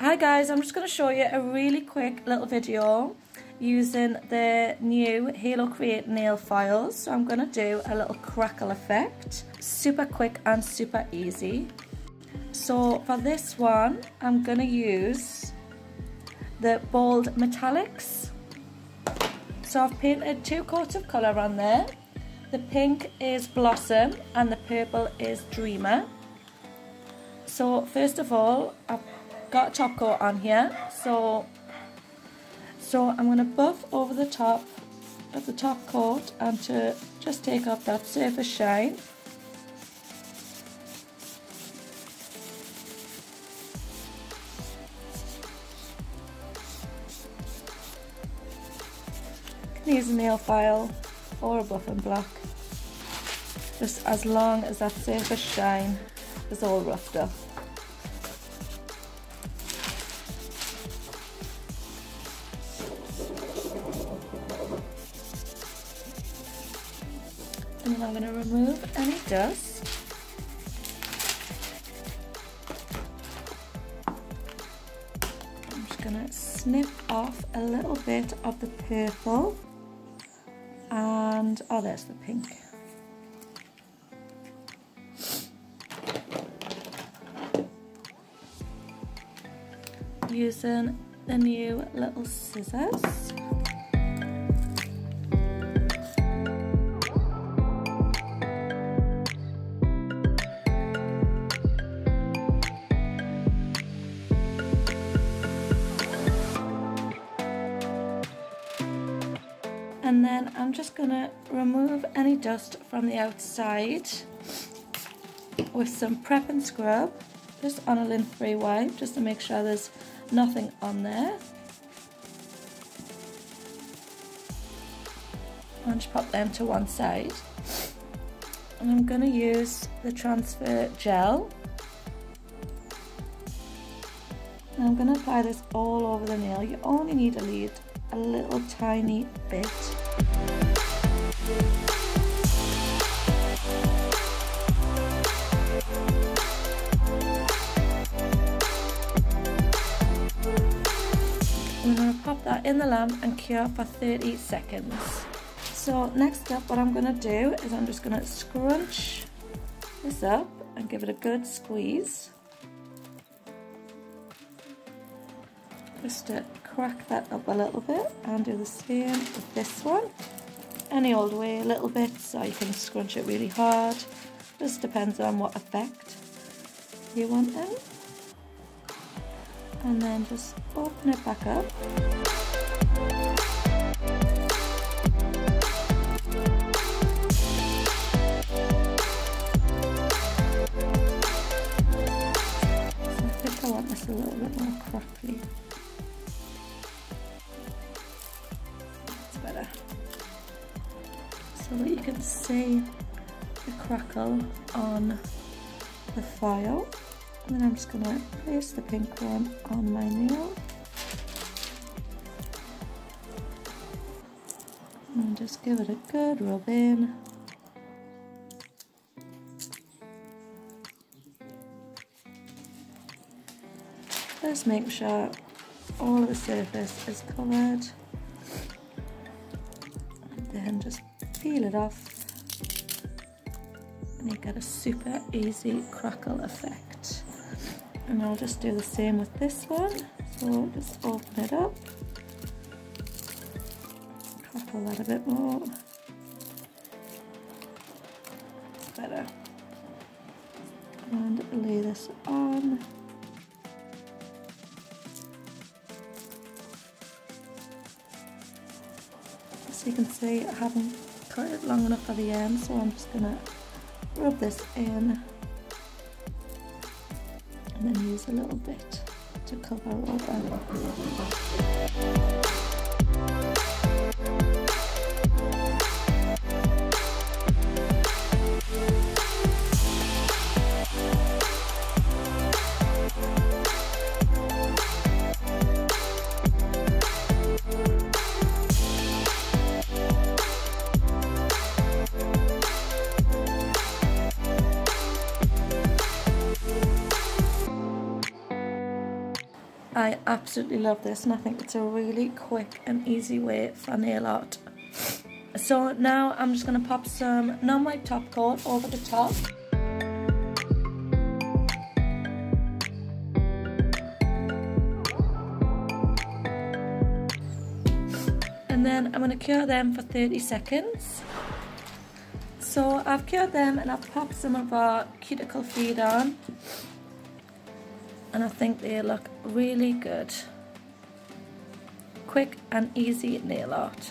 Hi guys, I'm just going to show you a really quick little video using the new Halo Create nail foils. So I'm going to do a little crackle effect. Super quick and super easy. So for this one, I'm going to use the Bold Metallics. So I've painted two coats of colour on there. The pink is Blossom and the purple is Dreamer. So first of all, I've got top coat on here. So so I'm going to buff over the top of the top coat and to just take off that surface shine. Can use a nail file or a buffing block just as long as that surface shine is all roughed up and then I'm going to remove any dust. I'm just going to snip off a little bit of the purple and oh there's the pink. Using the new little scissors. And then I'm just gonna remove any dust from the outside with some prep and scrub just on a lint free wipe just to make sure there's nothing on there. And just pop them to one side. And I'm going to use the transfer gel. And I'm going to apply this all over the nail. You only need a lead a little tiny bit. I'm going to pop that in the lamp and cure for 30 seconds. So next up what I'm going to do is I'm just going to scrunch this up and give it a good squeeze. Just to crack that up a little bit and do the same with this one. Any old way a little bit so you can scrunch it really hard. Just depends on what effect you want in. And then just open it back up. So I think I want this a little bit more crackly. That you can see the crackle on the foil. And then I'm just going to place the pink one on my nail. And just give it a good rub in just make sure all of the surface is covered. And then just peel it off. And you get a super easy crackle effect. And I'll just do the same with this one. So just open it up. Crackle that a bit more. Better. And lay this on. As you can see I haven't it long enough at the end so I'm just gonna rub this in and then use a little bit to cover over. I absolutely love this and I think it's a really quick and easy way for nail art. So now I'm just going to pop some non-wipe top coat over the top. And then I'm going to cure them for 30 seconds. So I've cured them and I've popped some of our cuticle feed on and I think they look really good. Quick and easy nail art.